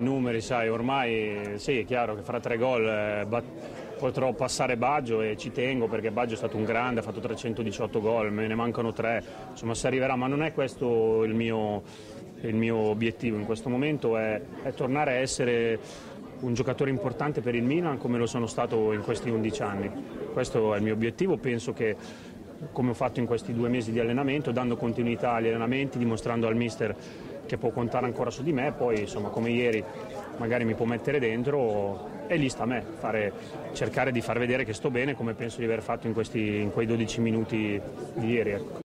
I numeri, sai, ormai sì, è chiaro che fra tre gol eh, potrò passare Baggio e ci tengo perché Baggio è stato un grande, ha fatto 318 gol, me ne mancano tre, insomma si arriverà, ma non è questo il mio, il mio obiettivo in questo momento, è, è tornare a essere un giocatore importante per il Milan come lo sono stato in questi 11 anni. Questo è il mio obiettivo, penso che come ho fatto in questi due mesi di allenamento, dando continuità agli allenamenti, dimostrando al mister che può contare ancora su di me, poi insomma come ieri magari mi può mettere dentro e lì sta a me fare, cercare di far vedere che sto bene come penso di aver fatto in, questi, in quei 12 minuti di ieri. Ecco.